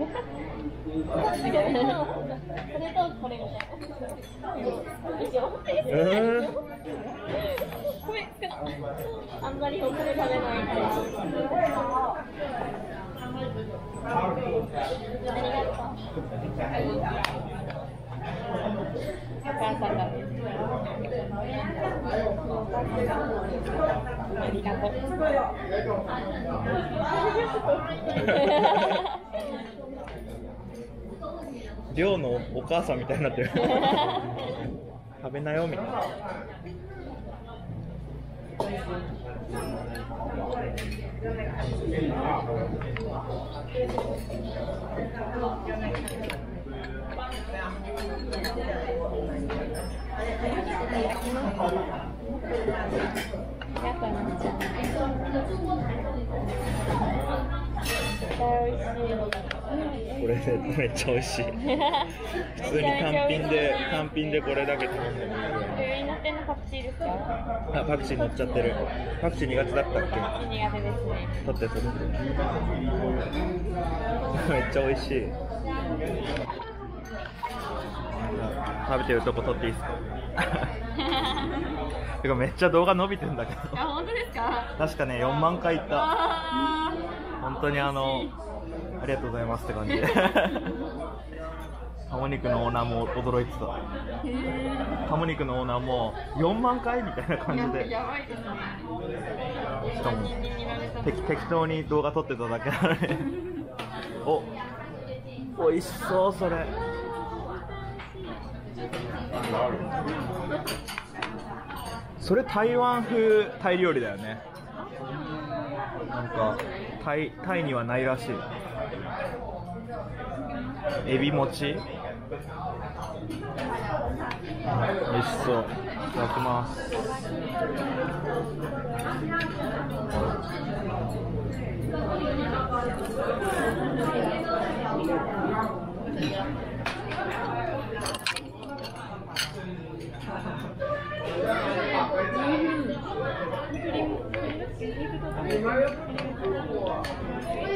あり。がとう。お母さんが。ありがとう。りょうのお母さんみたいになってる 食べなよみたいなありがとうなっちゃん。絶対美味しい。これねめっちゃ美味しい。普通に単品で単品でこれだけ頼んでもい。いぐらい上に乗ってんのパクチーですか？あパクチー乗っちゃってる。パクチー苦手だったっ苦手ですね。け取って取って。めっちゃ美味しい。食べてるとこ撮っていいですか？てかめっちゃ動画伸びてんだけど。あ、本当ですか？確かね4万回いった。あ本当にあのありがとうございますって感じで。鴨肉のオーナーも驚いてた。ー。へ鴨肉のオーナーも4万回みたいな感じー。で。やばいですね。適適当に動画撮ってただけなのに。お美味しそうそれ。それ台湾風タイ料理だよねなんかタイタイにはないらしい。エビ餅。美味しそう。いただきます。你妈又不是没工。